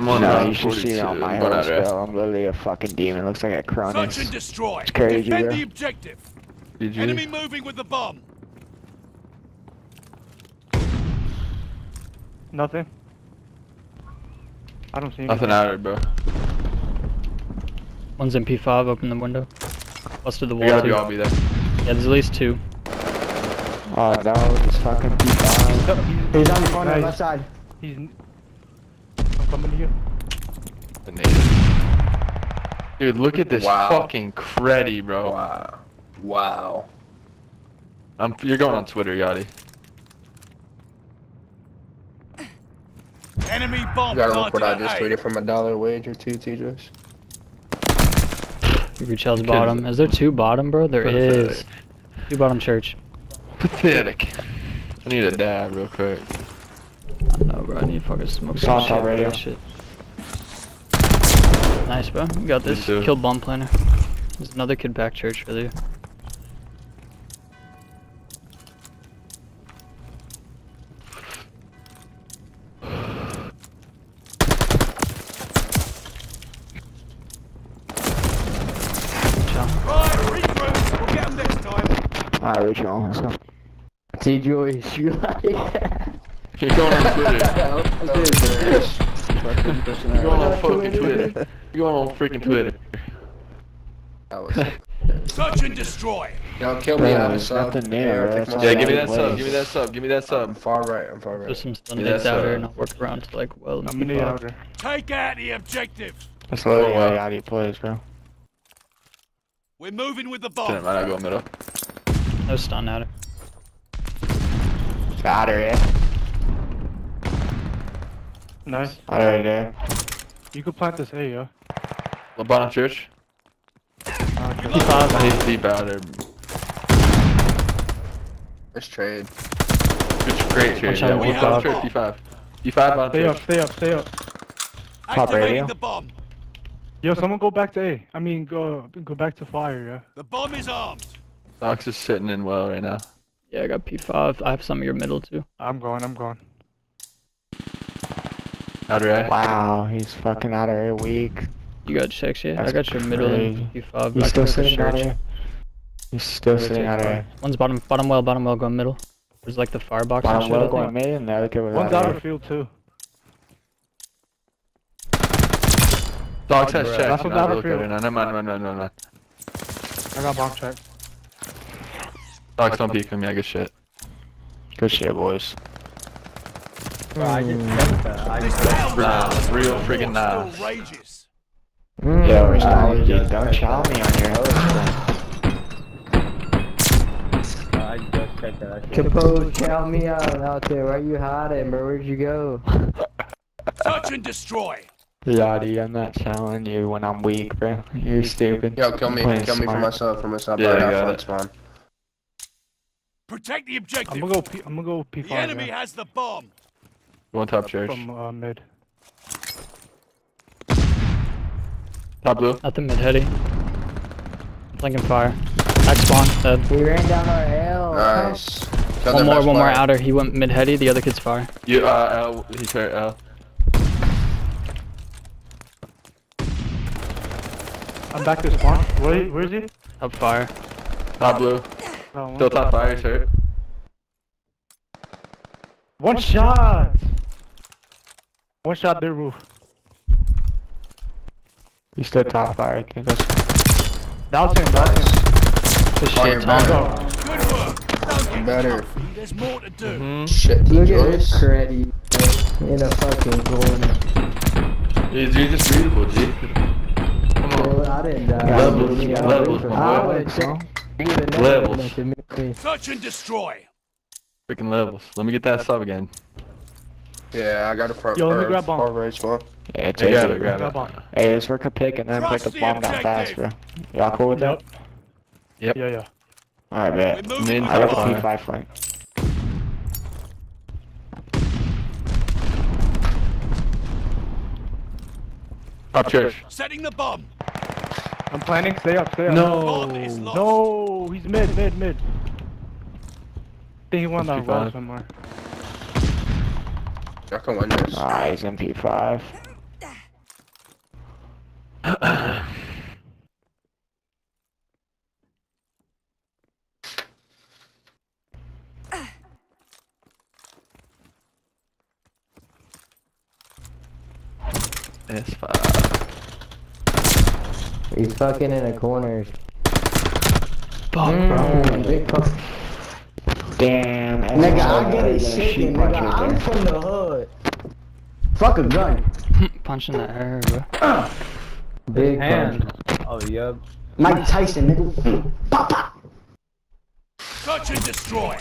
I'm on No, uh, you should see it on my I'm going house, out there. bro. I'm literally a fucking demon. Looks like a Search Cronus. and destroy. It's crazy, Defend bro. the objective. GG. Enemy moving with the bomb. Nothing. I don't see anything. Nothing out of it, bro. One's in P5, open the window. Busted the We wall gotta be all be there. Yeah, there's at least two. Oh, that was fucking P5. He's on the corner, Nice. left side. He's. I'm coming to you. The nation. Dude, look at this Wow. fucking creddy, bro. Wow. Wow. I'm, you're going on Twitter, Yachty. Enemy bomb You gotta look what I just tweeted from a dollar wage or two, TJs. Reach Hell's Kids- bottom. Is there two bottom, bro? There is. Pathetic. Two bottom church. Pathetic. I need a dab real quick. I know, bro. I need to fucking smoke It's some on top radio. shit. Nice, bro. You got this. too. Killed bomb planner. There's another kid back church for you. Ciao. Right, regroup. We'll get them. Alright, Rich, on. Let's go. See, Joyce, you like You're going on Twitter. You're going on fucking Twitter. You're going on freaking Twitter. That was Search and destroy. Y'all kill me Bro, out of there's sub. nothing there, Air, bro. take It's my all Yeah, give me that that sub. Give me that sub. Give me that sub. I'm sub. far right, I'm far Put right. some stun Yeah, nades out here and I'll work around to like well. I'm in the outer. Take out the objective. That's literally Oh, wow. how Yachty plays, bro. We're moving with the Shit, bomb. might not go middle. No stun out It's outer, yeah. Nice. Outer right there. You could plant this A, yeah. The bottom church. Uh, He's deep out there. Let's trade. Good, great trade. Yeah, out, one we bottom have- church, D5. D5 bottom stay up, stay up, stay up. Top radio. The bomb. Yo, someone go back to A. I mean, go go back to fire, yeah. The bomb is armed. Docs is sitting in well right now. Yeah, I got P5. I have some of your middle too. I'm going, I'm going. Outer eye. Wow, he's fucking outer weak. You got checks, yeah? I got your middle and crazy. P5. He's still sitting out church. there. He's still sitting out there. One's bottom, bottom well, bottom well, going middle. There's like the firebox and Bottom well I going mid and the other kid was One's out out of field too. Dogs has Bruh. check. That's what outer look field. it. No, never mind, no, no, no, no. I got bomb check. Dogs don't peek him. Yeah, good shit. Good shit, boys. Bro, I just checked that. I This just hell Nah, real war friggin' nah. still rages. Yo, Rich, I don't, just don't checked chow that. me on your host, I just checked that. Capo, tell me out out there. Where you hiding, bro? Where'd you go? Search and destroy. bro. Yachty, I'm not chowing you when I'm weak, bro. You're stupid. Yo, kill me. Playing Kill me for myself, for myself. Yeah, right I got it. spawn. Protect the objective. I'm gonna go. P I'm gonna go P5 the enemy yeah, has the bomb. One top church. from uh, mid. Top blue. At the mid heady. Flanking fire. Back spawn, dead. He ran down our L. Nice. Kill One more, best one more outer. He went mid heady, the other kid's fire. You, uh, L. He's hurt, L. I'm back to spawn. Where, where is he? Up fire. Top blue. Oh, one Still top fire, he's hurt. One shot. One shot their roof. You still top fire. I think that's That was him. That was him. Good shit, you're Tom. better. Good work. Better. There's more to do. Mm-hmm. Shit, Look at this Joyce. creddy in a fucking corner. You're you're just beautiful, G. Come on. Bro, I didn't die. Levels, levels, alone. my I boy. would've checked Levels. wouldn't have missed me. Search and destroy. Freaking levels. Let me get that sub again. Yeah, I got a front. Yo, let me grab bomb. far right spawn. Yeah, it's Hey, easy, it, grab Grab bomb. Hey, let's work a pick and then put Trust the the bomb down fast, bro. Y'all cool with that? Yep. Yep. Yeah, yeah. Alright, We're bet. moving Mid- with I got the. P5 flank. Top church. Setting the bomb. I'm planning. Stay up. Stay up. Bomb is lost. No, he's mid, mid, mid. I think he went Must that be wall somewhere. I can win this. Ah, he's in P5. It's five. He's fucking in the corners. Fuck, mm. bro. Big fuck. Damn. Nigga, I get it shaking, nigga. I'm from the hood. Fuck a gun. Punching the air, bro. Big Hand. punch. Oh, yup. Mike Tyson, nigga. Pop, pop. Search and destroy.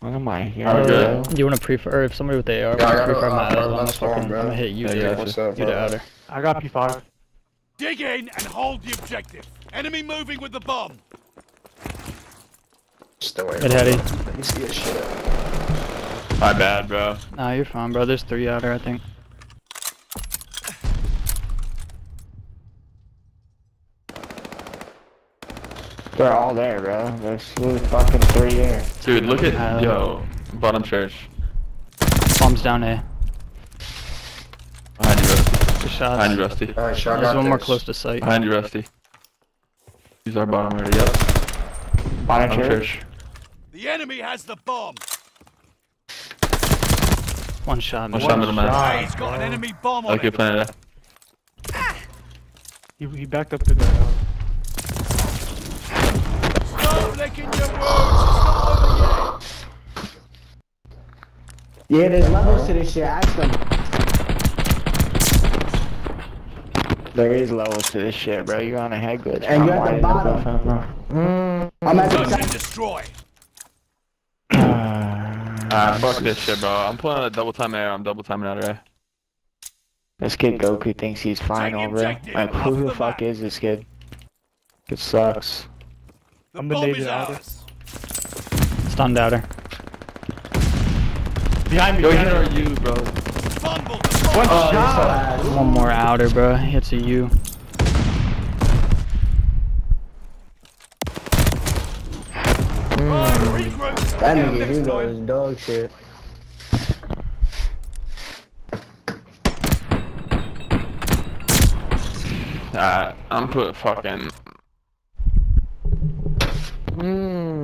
What am I here? Okay. Do you want to prefer if somebody with the AR Yeah, I wants to got prefer a- my uh, L, I'm gonna that's fine, fucking, I'm gonna hit you, Yeah, yeah, what's up, You the bro? outer. I got P5. Dig in and hold the objective. Enemy moving with the bomb. Still waiting. Good heady. Let me see his shit. My bad, bro. Nah, you're fine, bro. There's three outer, I think. They're all there, bro. There's really fucking three there. Dude, look at Uh, yo bottom church. Bombs down A. Behind you, Rusty. Good Behind you, Rusty. Alright, sure, I There's one more close to sight. Behind you, Rusty. He's our bottom already. Yep. Bottom Bottom church. church. The enemy has the bomb. One shot. One man. shot middle man. shot. A's got an enemy bomb I on like your it. plan. He, he backed up to the. Uh, Yeah, there's levels to this shit. Ask them. There is levels to this shit, bro. You're on a head glitch. And you're I'm at the bottom. Mm, I'm at the Search top. and destroy. Ah, fuck this shit, bro. I'm pulling a double time air. I'm double timing out right. This kid Goku thinks he's final, bro. objective. Like, who the the fuck map. is this kid? It sucks. The I'm bomb the is native outer. ours. Stunned outer. Behind me. Yo, behind here me. are you, bro? Fumble. One Oh, shot. One more outer, bro. It's a U. Right. That nigga next Hugo time. is dog shit. Alright, I'm put fucking. Mmm.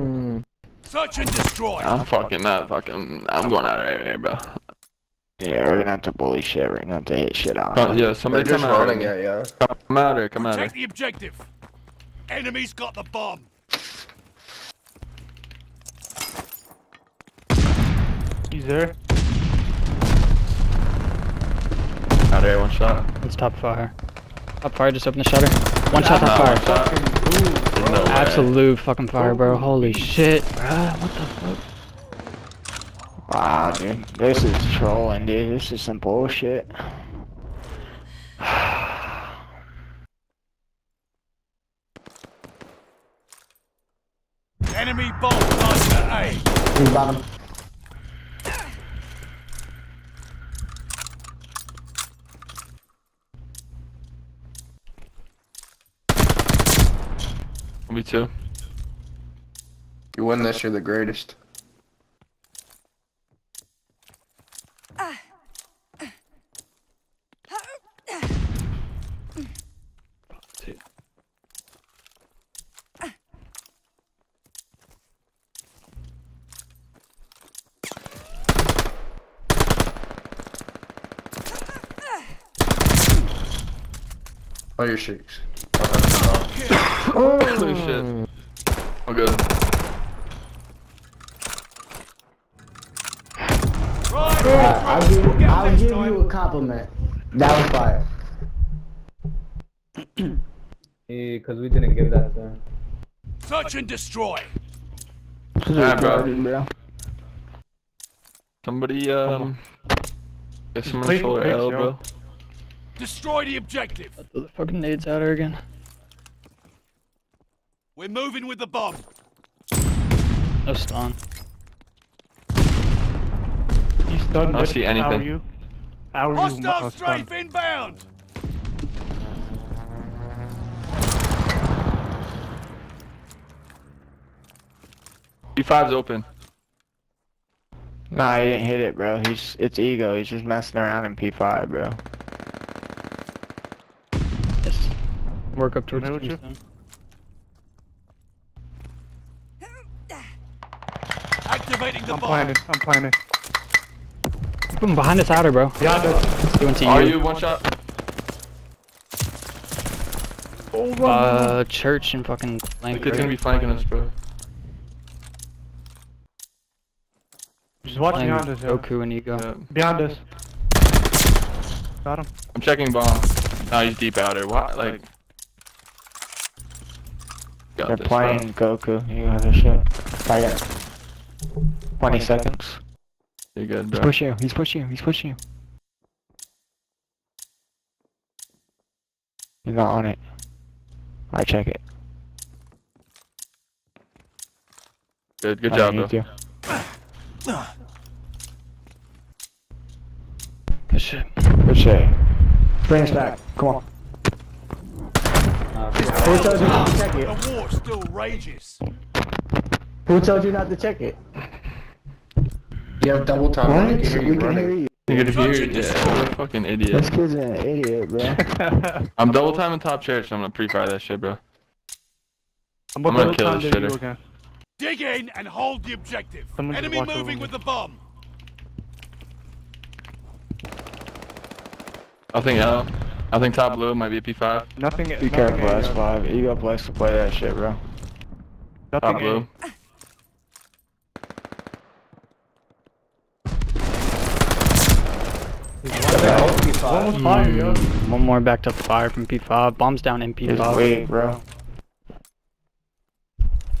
Search and destroy. I'm fucking not fucking. I'm going out right here, bro. Yeah, we're gonna have to bully shit. We're gonna have to hit shit out. Oh, yeah, They're somebody just come out. running here. at ya. Come out here. Come out here. Protect the objective. Enemy's got the bomb. He's there. Out here, one shot. It's top fire. Top fire, just open the shutter. One shot, top No, fire. one shot. There's no way. Absolute fucking fire, bro. Oh. Holy shit, bro. What the fuck? Wow, dude. This is trolling, dude. This is some bullshit. Enemy bomb target A. He's bottom. Me too. You win this, you're the greatest. Oh, your shakes. Holy shit. Oh, good. Right, Uh, I'll give, I'll give you a compliment. That was fire. Yeah, cause we didn't give that, sir. Search and destroy. Alright, bro. Somebody, um. Get someone play solar quick, L, bro. Destroy the objective. The fucking nades outer again. We're moving with the bomb. No stun. He's done. I don't see anything. How are you? How are you? Hostile strafe stunned? inbound. B5's open. Nah, he didn't hit it, bro. He's it's ego. He's just messing around in P5, bro. Yes. Work up towards Am I you? Activating the I'm bomb. planning. I'm planning. Boom, behind this outer, bro. Yeah, that's Doing to Are you. you one shot? Oh, run, run, Uh, church and fucking That flank. kid's gonna be flanking us, bro. Just watch Flank behind us, yeah. Goku and Ego. Yeah. Behind us. Got him. I'm checking bomb. No, he's deep out there. What? Like. Got They're this, playing Goku. You got this shit. I got 20 seconds. You're good, He's bro. pushing you. He's pushing you. He's pushing you. He's not on it. I check it. Good, good I job, need bro. you. Good shit. Good shit. Bring us back. Come on. Who told you not to check it? The war still rages. Who told you not to check it? You have double time. I What? can hear you We can running. hear you. You good if you hear and Yeah, you're a fucking This kid's an idiot, bro. I'm double timing top church, so I'm gonna pre-fire that shit, bro. I'm I'm gonna kill this to shitter. again. Dig in and hold the objective. Someone Enemy moving with the bomb. I think L. I think top blue might be a P5. Nothing. Be nothing careful, A, yeah. S5. You got blessed to play that shit, bro. Top blue. One was fire, yo. Mm, one more backed up fire from P5. Bombs down in He's P5. weak, bro.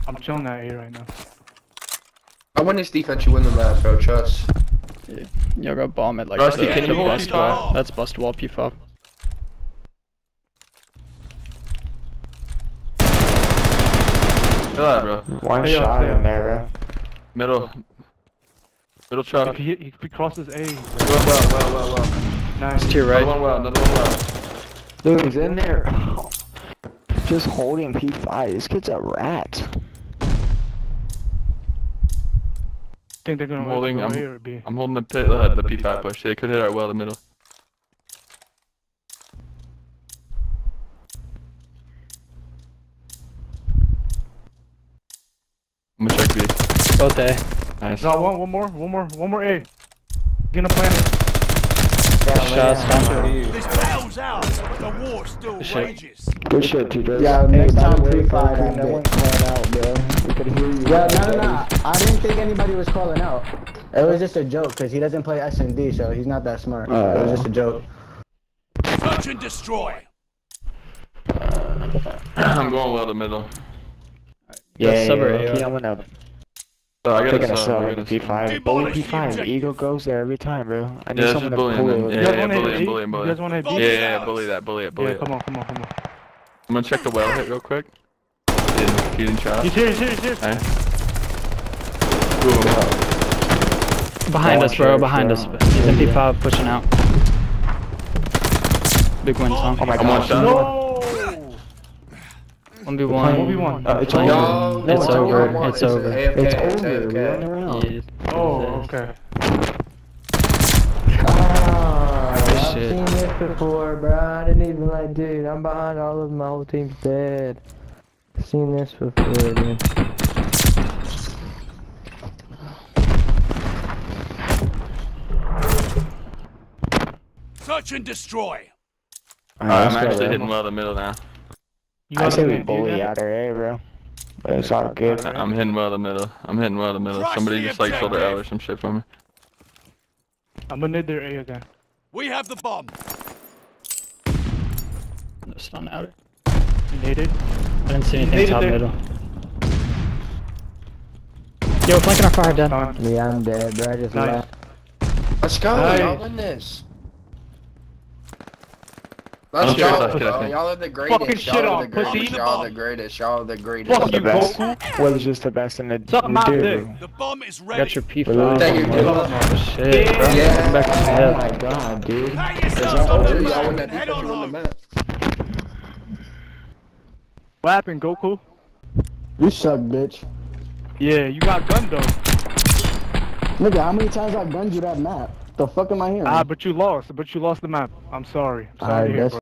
I'm chilling that A right now. I win this defense, you win the match, bro. Trust. Yo, go bomb it like Rusty, that. can you hold bust P5? wall? That's bust wall P5. Chill out, bro. One Hey, shot yo. in there, bro. Middle. Middle truck. He, he, he crosses A. Well, well, well, well, well. Nice. To your Another right. one well, another one well. Dude, he's in there. Just holding P5. This kid's a rat. I think they're gonna I'm holding- go I'm- A or B. I'm holding the pit, uh, the P5 push. They could hit our well in the middle. I'm gonna check B. Both A. Nice. No, one, one more, one more, one more A. Gonna plan it. Shots down. This battle's ours, but the war still Shit. rages. Good shit, TJ. Yeah, next time pre-fire that No one bitch. called out, bro. We could hear you. Yeah, no, no, no. I didn't think anybody was calling out. It was just a joke because he doesn't play S and D, so he's not that smart. it was just a joke. Touch and destroy. I'm going well the middle. Yeah, That's sub or yeah, yeah, uh, I'm gonna So I got taking a a sub. sub I with got the a sub. P5. Bully P5. Eagle goes there every time, bro. I need Yeah, someone just to bullying pull it. Yeah, You yeah, wanna bully hit him, bully him, bully You guys him. wanna hit Bomb B? Yeah, yeah, bully that, bully it, bully Yeah, it. come on, come on, come on. I'm gonna check the well hit real quick. He didn't, he didn't shot. He's here, he's here, he's here. Nice. Boom. Behind One us, bro. Behind bro. us. He's in P5 pushing out. Big win, Tom. Oh my I'm one god. shot. No! 1v1. 1v1. Uh, it's over. No, It's no, over, no, no, it's over. AFK, It's it's over. We run AFK. around. Yeah. Oh, okay. Ah, I've seen this before, bro. I didn't even like, dude. I'm behind all of them. My whole team's dead. I've seen this before, dude. Touch and destroy. Alright, I'm actually hitting well in the middle now. You I got say we in, bully out out there, bro. But it's all good. I'm hitting well the middle. I'm hitting well the middle. Crush Somebody the just like shoulder their objective. L or some shit for me. I'm gonna need their A again. We have the bomb. No stun out. You needed. I didn't see anything Needed top there. middle. Yo, flanking our fire, dead. Done. Yeah, I'm dead, bro. I just Nice. left. Let's go. Nice. Y'all win this. I'm Let's sure go. That's good, I bro. Y'all are the greatest. Fucking Y'all shit are off, the greatest. pussy. Y'all are the greatest. Y'all are the greatest. Fuck you. Goku. Was just the best in the Suck my dick. The bomb is ready. Got your P5. Thank you, dude. Oh, shit, bro. Yeah. Come back to the Oh head. my god, dude. Pat Y'all yourselves on the win back that and defense. on the home. match. What happened, Goku? You suck, bitch. Yeah, you got gunned though. Nigga, how many times I gunned you that map? The fuck am I hearing? Ah, but you lost. But you lost the map. I'm sorry. Sorry Alright, to hear, that's bro.